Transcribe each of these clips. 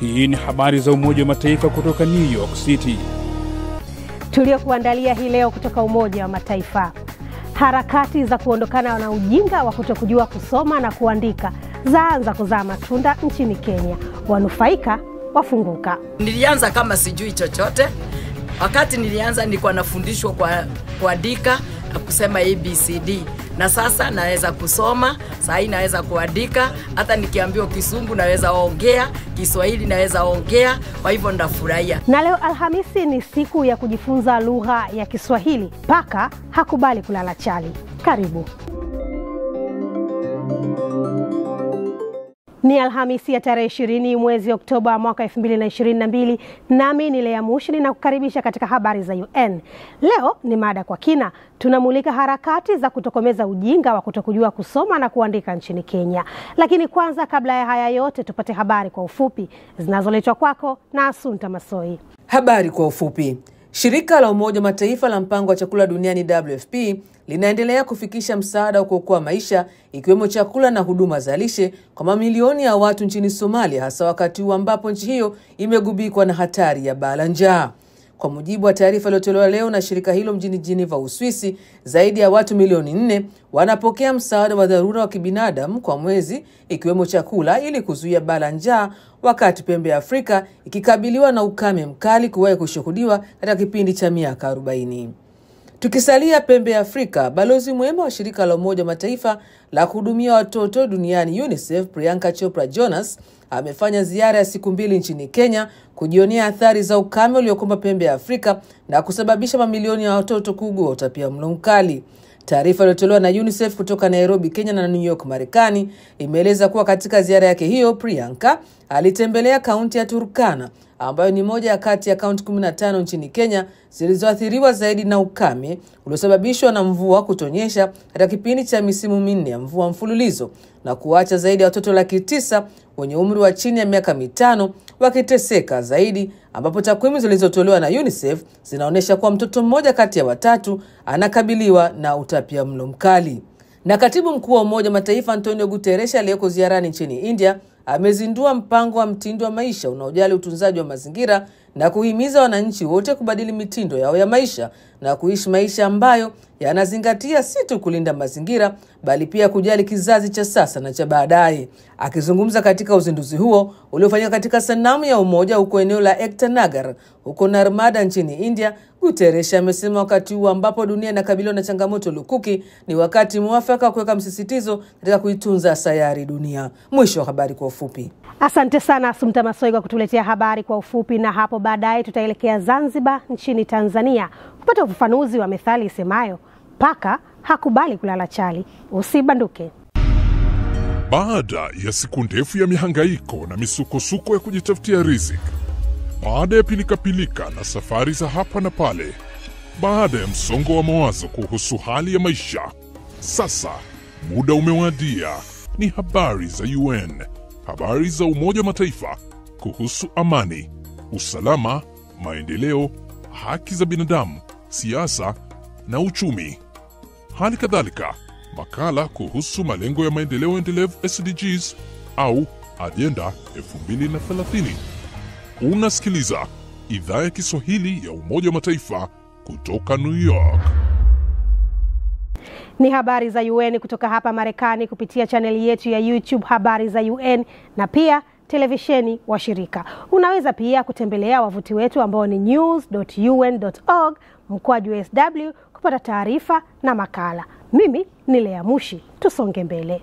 Hii ni habari za Umoja wa Mataifa kutoka New York City. Tuliokuandalia hii leo kutoka Umoja wa Mataifa. Harakati za kuondokana na ujinga wa kutokujua kusoma na kuandika zaanza kuzaa matunda nchini Kenya. Wanufaika wafunguka. Nilianza kama sijui chochote. Wakati nilianza nilikuwa nafundishwa kwa kuandika na kusema ABCD, na sasa naweza kusoma saa naweza kuandika. Hata nikiambiwa Kisungu naweza ongea, Kiswahili naweza ongea. Kwa hivyo ndafurahia. Na leo Alhamisi ni siku ya kujifunza lugha ya Kiswahili. Paka hakubali kulala chali. Karibu. Ni Alhamisi ya tarehe ishirini mwezi Oktoba mwaka elfu mbili na ishirini na mbili nami ni Lea Mushi ninakukaribisha katika habari za UN. Leo ni mada kwa kina, tunamulika harakati za kutokomeza ujinga wa kutokujua kusoma na kuandika nchini Kenya. Lakini kwanza, kabla ya haya yote, tupate habari kwa ufupi zinazoletwa kwako na Asunta Masoi. Habari kwa ufupi. Shirika la Umoja wa Mataifa la mpango wa chakula duniani WFP linaendelea kufikisha msaada wa kuokoa maisha ikiwemo chakula na huduma za lishe kwa mamilioni ya watu nchini Somalia, hasa wakati huu ambapo nchi hiyo imegubikwa na hatari ya baa la njaa. Kwa mujibu wa taarifa iliyotolewa leo na shirika hilo mjini Geneva, Uswisi, zaidi ya watu milioni nne wanapokea msaada wa dharura wa kibinadamu kwa mwezi, ikiwemo chakula ili kuzuia baa la njaa, wakati pembe ya Afrika ikikabiliwa na ukame mkali kuwahi kushuhudiwa katika kipindi cha miaka 40. Tukisalia pembe ya Afrika, balozi mwema wa shirika la Umoja Mataifa la kuhudumia watoto duniani UNICEF Priyanka Chopra Jonas amefanya ziara ya siku mbili nchini Kenya kujionea athari za ukame uliokumba pembe ya Afrika na kusababisha mamilioni ya watoto kuugua utapia mlo mkali. Taarifa iliyotolewa na UNICEF kutoka Nairobi, Kenya na New York, Marekani imeeleza kuwa katika ziara yake hiyo Priyanka alitembelea kaunti ya Turkana ambayo ni moja kati ya kaunti 15 nchini Kenya zilizoathiriwa zaidi na ukame uliosababishwa na mvua kutonyesha katika kipindi cha misimu minne ya mvua mfululizo na kuacha zaidi ya watoto laki tisa wenye umri wa chini ya miaka mitano wakiteseka zaidi, ambapo takwimu zilizotolewa na UNICEF zinaonyesha kuwa mtoto mmoja kati ya watatu anakabiliwa na utapia mlo mkali. Na katibu mkuu wa Umoja Mataifa Antonio Guterres aliyeko ziarani nchini India amezindua mpango wa mtindo wa maisha unaojali utunzaji wa mazingira na kuhimiza wananchi wote kubadili mitindo yao ya maisha na kuishi maisha ambayo yanazingatia si tu kulinda mazingira bali pia kujali kizazi cha sasa na cha baadaye. Akizungumza katika uzinduzi huo uliofanyika katika sanamu ya Umoja huko eneo la Ekta Nagar huko Narmada nchini India, Guterres amesema wakati huu ambapo dunia inakabiliwa na changamoto lukuki ni wakati mwafaka wa kuweka msisitizo katika kuitunza sayari dunia. Mwisho wa habari kwa ufupi. Asante sana Sumta Masoi kwa kutuletea habari kwa ufupi, na hapo baadaye tutaelekea Zanzibar nchini Tanzania kupata ufafanuzi wa methali isemayo paka hakubali kulala chali. Usibanduke. Baada ya siku ndefu ya mihangaiko na misukosuko ya kujitafutia riziki, baada ya pilikapilika na safari za hapa na pale, baada ya msongo wa mawazo kuhusu hali ya maisha, sasa muda umewadia. Ni habari za UN, habari za Umoja wa Mataifa kuhusu amani, usalama, maendeleo, haki za binadamu, siasa na uchumi. Hali kadhalika makala kuhusu malengo ya maendeleo endelevu SDGs au ajenda 2030. Unasikiliza idhaa ya Kiswahili ya Umoja wa Mataifa kutoka New York. Ni habari za UN kutoka hapa Marekani kupitia chaneli yetu ya YouTube Habari za UN na pia televisheni wa shirika. Unaweza pia kutembelea wavuti wetu ambao ni news.un.org mkwaju sw kupata taarifa na makala. Mimi ni Lea Mushi, tusonge mbele.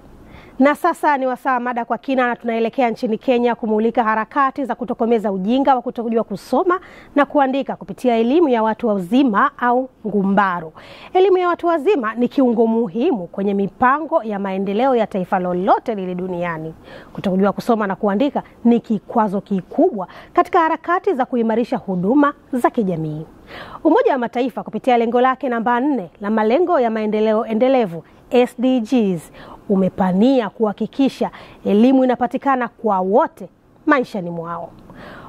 Na sasa ni wasaa mada kwa kina, na tunaelekea nchini Kenya kumulika harakati za kutokomeza ujinga wa kutokujua kusoma na kuandika kupitia elimu ya watu wazima au ngumbaru. Elimu ya watu wazima ni kiungo muhimu kwenye mipango ya maendeleo ya taifa lolote lile duniani. Kutokujua kusoma na kuandika ni kikwazo kikubwa katika harakati za kuimarisha huduma za kijamii. Umoja wa Mataifa kupitia lengo lake namba nne la malengo ya maendeleo endelevu SDGs umepania kuhakikisha elimu inapatikana kwa wote maishani mwao.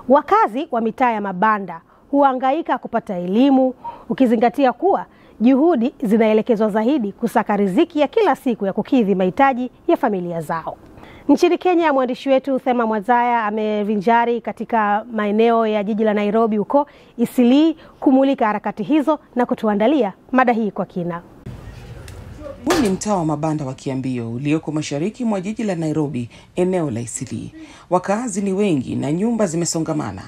Wakazi wa mitaa ya mabanda huangaika kupata elimu, ukizingatia kuwa juhudi zinaelekezwa zaidi kusaka riziki ya kila siku ya kukidhi mahitaji ya familia zao. Nchini Kenya, mwandishi wetu Thema Mwazaya amevinjari katika maeneo ya jiji la Nairobi huko Isilii kumulika harakati hizo na kutuandalia mada hii kwa kina. Huu ni mtaa wa mabanda wa Kiambio ulioko mashariki mwa jiji la Nairobi, eneo la Isilii. Wakaazi ni wengi na nyumba zimesongamana.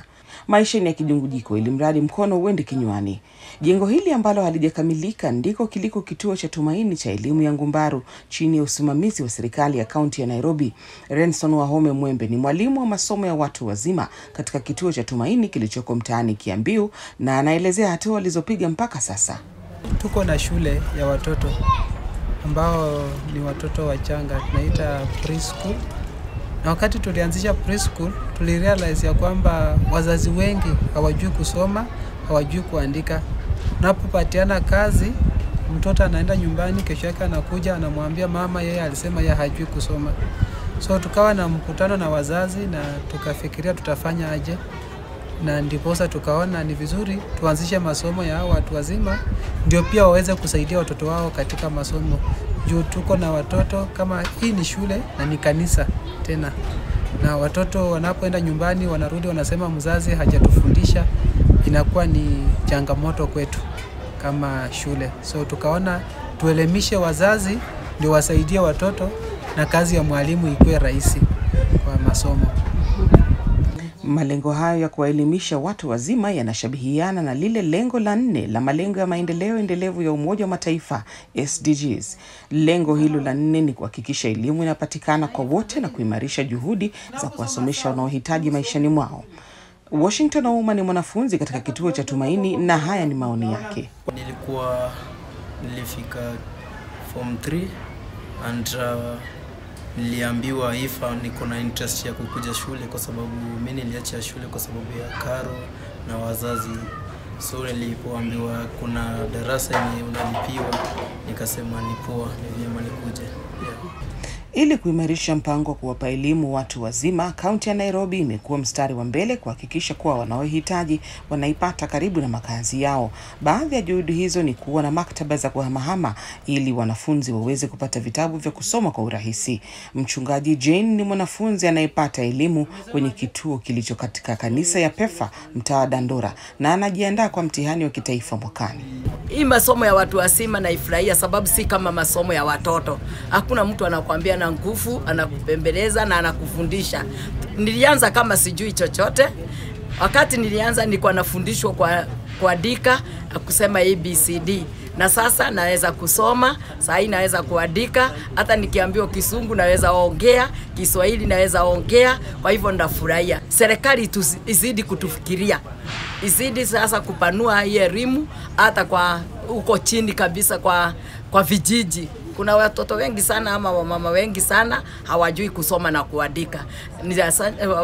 Maisha ni ya kijungujiko, ili mradi mkono uende kinywani. Jengo hili ambalo halijakamilika ndiko kiliko kituo cha Tumaini cha elimu ya Ngumbaru chini ya usimamizi wa serikali ya kaunti ya Nairobi. Renson Wahome Mwembe ni mwalimu wa masomo ya watu wazima katika kituo cha Tumaini kilichoko mtaani Kiambiu, na anaelezea hatua walizopiga mpaka sasa. Tuko na shule ya watoto ambao ni watoto wachanga tunaita preschool. Na wakati tulianzisha preschool, tulirealize ya kwamba wazazi wengi hawajui kusoma, hawajui kuandika. Unapopatiana kazi, mtoto anaenda nyumbani, kesho yake anakuja anamwambia mama, yeye alisema yeye hajui kusoma. So tukawa na mkutano na wazazi na tukafikiria tutafanya aje, na ndiposa tukaona ni vizuri tuanzishe masomo ya watu wazima, ndio pia waweze kusaidia watoto wao katika masomo, juu tuko na watoto kama hii ni shule na ni kanisa tena, na watoto wanapoenda nyumbani wanarudi wanasema mzazi hajatufundisha, inakuwa ni changamoto kwetu kama shule. So tukaona tuelemishe wazazi ndio wasaidie watoto na kazi ya mwalimu ikuwe rahisi kwa masomo. Malengo hayo ya kuwaelimisha watu wazima yanashabihiana na lile lengo la nne la malengo ya maendeleo endelevu ya Umoja wa Mataifa SDGs. Lengo hilo la nne ni kuhakikisha elimu inapatikana kwa wote na kuimarisha juhudi za kuwasomesha wanaohitaji maishani mwao. Washington Ouma ni mwanafunzi katika kituo cha Tumaini na haya ni maoni yake. Nilikuwa nilifika form 3 and uh, niliambiwa ifa niko na interest ya kukuja shule kwa sababu mi niliacha shule kwa sababu ya karo na wazazi. So nilipoambiwa kuna darasa yenye unalipiwa, nikasema ni poa, ni vyema nikuje. Ili kuimarisha mpango wa kuwapa elimu watu wazima, kaunti ya Nairobi imekuwa mstari wa mbele kuhakikisha kuwa wanaohitaji wanaipata karibu na makazi yao. Baadhi ya juhudi hizo ni kuwa na maktaba za kuhamahama ili wanafunzi waweze kupata vitabu vya kusoma kwa urahisi. Mchungaji Jane ni mwanafunzi anayepata elimu kwenye kituo kilicho katika kanisa ya Pefa mtaa Dandora na anajiandaa kwa mtihani wa kitaifa mwakani. Hii masomo ya watu wazima naifurahia, sababu si kama masomo ya watoto. Hakuna mtu anakuambia na nguvu, anakupembeleza na anakufundisha. Nilianza kama sijui chochote. Wakati nilianza nilikuwa nafundishwa kwa kuandika na kusema ABCD na sasa naweza kusoma, saa hii naweza kuandika, hata nikiambiwa Kisungu naweza ongea, Kiswahili naweza ongea. Kwa hivyo ndafurahia. Serikali izidi kutufikiria, izidi sasa kupanua hii elimu hata kwa huko chini kabisa, kwa kwa vijiji kuna watoto wengi sana ama wamama wengi sana hawajui kusoma na kuandika.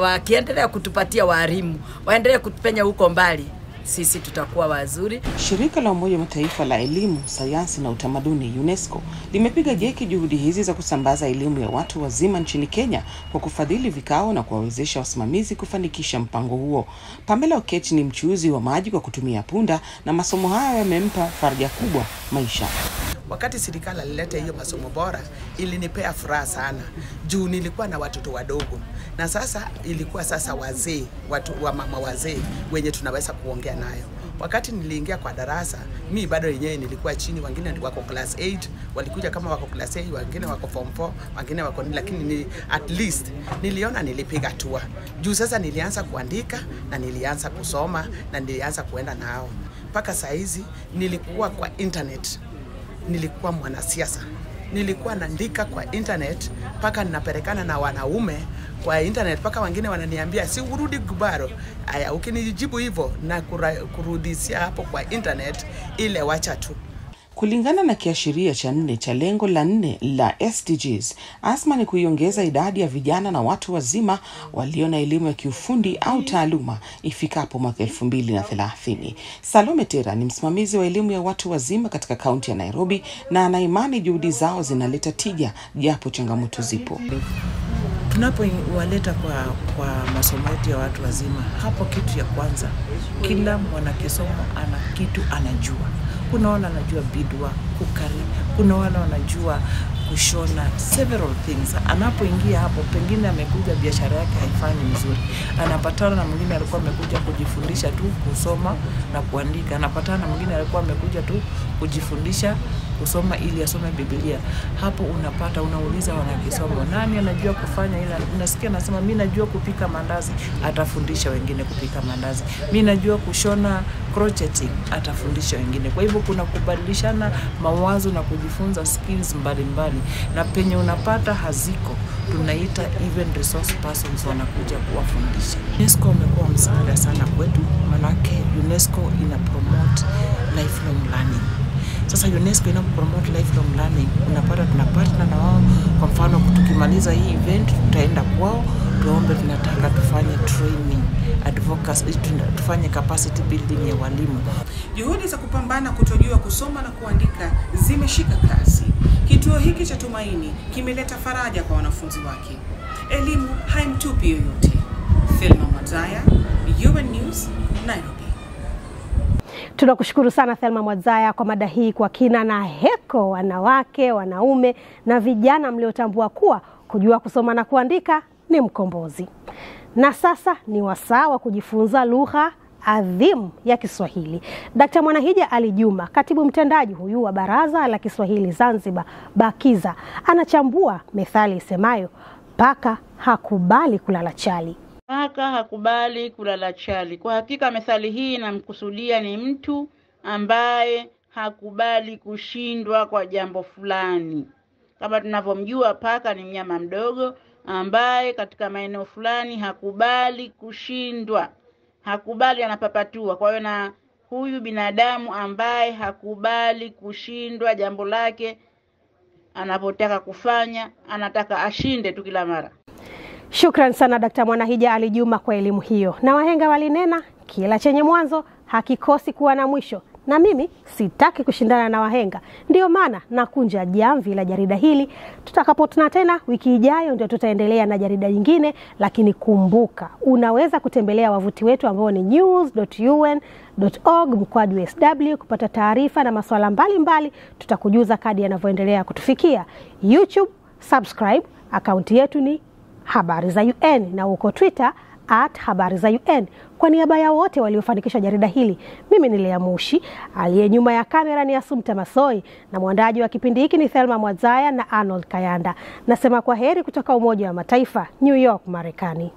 Wakiendelea kutupatia walimu, waendelee kutupenya huko mbali, sisi tutakuwa wazuri. Shirika la Umoja Mataifa la elimu, sayansi na utamaduni UNESCO limepiga jeki juhudi hizi za kusambaza elimu ya watu wazima nchini Kenya kwa kufadhili vikao na kuwawezesha wasimamizi kufanikisha mpango huo. Pamela Okech ni mchuuzi wa maji kwa kutumia punda na masomo hayo yamempa faraja kubwa maisha. Wakati serikali alileta hiyo masomo bora, ilinipea furaha sana juu nilikuwa na watoto wadogo, na sasa ilikuwa sasa wazee, watu wa mama wazee wenye tunaweza kuongea nayo. Wakati niliingia kwa darasa, mi bado yenyewe nilikuwa chini, wengine wako class 8 walikuja kama wako class 8, wengine wako form 4, wengine wako lakini ni, at least niliona nilipiga tua juu. Sasa nilianza kuandika na nilianza kusoma na nilianza kuenda nao mpaka saa hizi nilikuwa kwa internet nilikuwa mwanasiasa, nilikuwa naandika kwa internet mpaka ninaperekana na wanaume kwa internet, mpaka wengine wananiambia si urudi Gubaro. Aya, ukinijibu hivyo na kurudishia hapo kwa internet, ile wacha tu. Kulingana na kiashiria cha nne cha lengo la nne la SDGs, azma ni kuiongeza idadi ya vijana na watu wazima walio na elimu ya kiufundi au taaluma ifikapo mwaka elfu mbili na thelathini. Salome Tera ni msimamizi wa elimu ya watu wazima katika kaunti ya Nairobi na anaimani juhudi zao zinaleta tija japo changamoto zipo. tunapowaleta kwa, kwa masomo yetu ya watu wazima, hapo kitu ya kwanza, kila mwanakisomo ana kitu anajua. Kuna wana wanajua bidwa, kukari, kuna wana wanajua kushona several things. Anapoingia hapo, pengine amekuja biashara yake haifanyi mzuri, anapatana na mwingine alikuwa amekuja kujifundisha tu kusoma na kuandika, anapatana na mwingine alikuwa amekuja tu kujifundisha kusoma ili asome Biblia. Hapo unapata unauliza wanakisomo, nani anajua kufanya ila, unasikia anasema mimi najua kupika mandazi, atafundisha wengine kupika mandazi. Mimi najua kushona crocheting, atafundisha wengine. Kwa hivyo kuna kubadilishana mawazo na kujifunza skills mbalimbali, na penye unapata haziko tunaita even resource persons wanakuja kuwafundisha. UNESCO umekuwa msaada sana kwetu, manake UNESCO ina promote lifelong learning. Sasa UNESCO ina promote lifelong learning, unapata tuna partner na wao. Kwa mfano, tukimaliza hii event tutaenda kwao tuombe, tunataka tufanye training advocacy, tufanye capacity building ya walimu. Juhudi za kupambana kutojua kusoma na kuandika zimeshika kasi. Kituo hiki cha Tumaini kimeleta faraja kwa wanafunzi wake. Elimu haimtupi yoyote. Thelma Mwazaya, UN News, Nairobi. Tunakushukuru sana Thelma Mwadzaya kwa mada hii kwa kina na heko, wanawake, wanaume na vijana mliotambua kuwa kujua kusoma na kuandika ni mkombozi. Na sasa ni wasaa wa kujifunza lugha adhimu ya Kiswahili. Dkt. Mwanahija Ali Juma, katibu mtendaji huyu wa Baraza la Kiswahili Zanzibar BAKIZA, anachambua methali isemayo paka hakubali kulala chali. Paka hakubali kulala chali. Kwa hakika methali hii inamkusudia ni mtu ambaye hakubali kushindwa kwa jambo fulani. Kama tunavyomjua, paka ni mnyama mdogo ambaye katika maeneo fulani hakubali kushindwa, hakubali, anapapatua. Kwa hiyo na huyu binadamu ambaye hakubali kushindwa jambo lake anapotaka kufanya, anataka ashinde tu kila mara. Shukran sana Dkt. Mwanahija Ali Juma kwa elimu hiyo. Na wahenga walinena kila chenye mwanzo hakikosi kuwa na mwisho, na mimi sitaki kushindana na wahenga, ndiyo maana nakunja jamvi la jarida hili. Tutakapotana tena wiki ijayo, ndio tutaendelea na jarida jingine, lakini kumbuka, unaweza kutembelea wavuti wetu ambao ni news.un.org mkwaju sw kupata taarifa na masuala mbalimbali. Tutakujuza kadi yanavyoendelea kutufikia. YouTube subscribe, akaunti yetu ni habari za UN na huko Twitter at habari za UN. Kwa niaba ya wote waliofanikisha jarida hili, mimi ni Lea Mushi, aliye nyuma ya kamera ni Asumta Masoi na mwandaji wa kipindi hiki ni Thelma Mwazaya na Arnold Kayanda. Nasema kwa heri kutoka Umoja wa Mataifa, New York, Marekani.